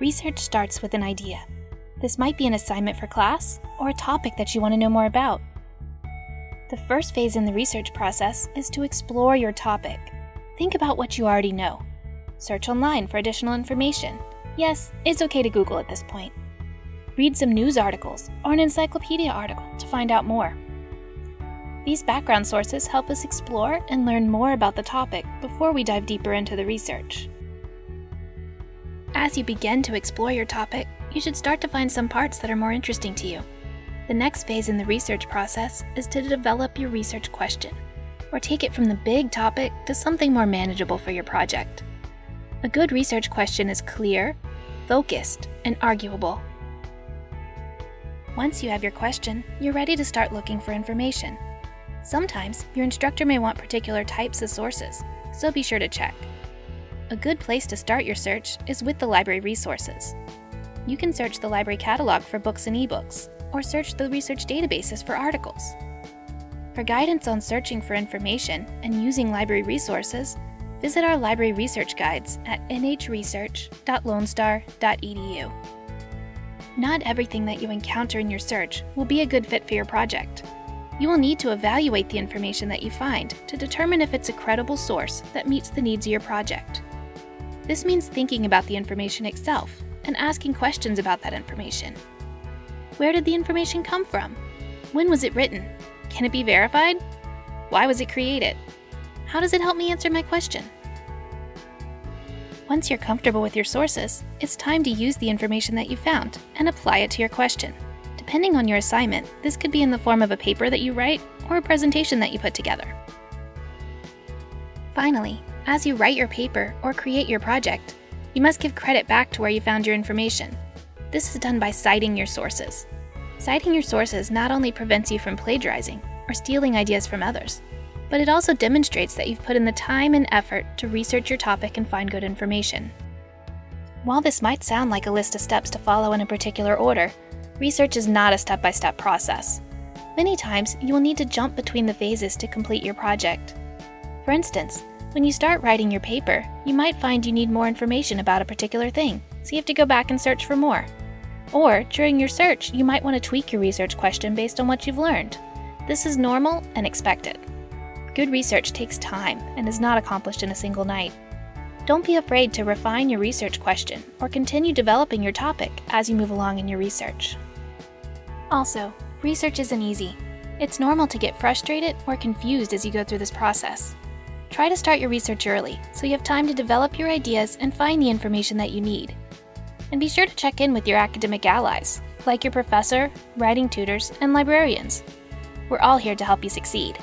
Research starts with an idea. This might be an assignment for class or a topic that you want to know more about. The first phase in the research process is to explore your topic. Think about what you already know. Search online for additional information. Yes, it's okay to Google at this point. Read some news articles or an encyclopedia article to find out more. These background sources help us explore and learn more about the topic before we dive deeper into the research. As you begin to explore your topic, you should start to find some parts that are more interesting to you. The next phase in the research process is to develop your research question, or take it from the big topic to something more manageable for your project. A good research question is clear, focused, and arguable. Once you have your question, you're ready to start looking for information. Sometimes your instructor may want particular types of sources, so be sure to check. A good place to start your search is with the library resources. You can search the library catalog for books and ebooks, or search the research databases for articles. For guidance on searching for information and using library resources, visit our library research guides at nhresearch.lonestar.edu. Not everything that you encounter in your search will be a good fit for your project. You will need to evaluate the information that you find to determine if it's a credible source that meets the needs of your project. This means thinking about the information itself and asking questions about that information. Where did the information come from? When was it written? Can it be verified? Why was it created? How does it help me answer my question? Once you're comfortable with your sources, it's time to use the information that you found and apply it to your question. Depending on your assignment, this could be in the form of a paper that you write or a presentation that you put together. Finally, as you write your paper or create your project, you must give credit back to where you found your information. This is done by citing your sources. Citing your sources not only prevents you from plagiarizing or stealing ideas from others, but it also demonstrates that you've put in the time and effort to research your topic and find good information. While this might sound like a list of steps to follow in a particular order, research is not a step by step process. Many times, you will need to jump between the phases to complete your project. For instance, when you start writing your paper, you might find you need more information about a particular thing, so you have to go back and search for more. Or, during your search, you might want to tweak your research question based on what you've learned. This is normal and expected. Good research takes time and is not accomplished in a single night. Don't be afraid to refine your research question or continue developing your topic as you move along in your research. Also, research isn't easy. It's normal to get frustrated or confused as you go through this process. Try to start your research early so you have time to develop your ideas and find the information that you need. And be sure to check in with your academic allies, like your professor, writing tutors, and librarians. We're all here to help you succeed.